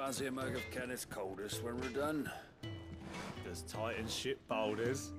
Fancy a mug of Kenneth Coldest when we're done? There's Titan ship boulders?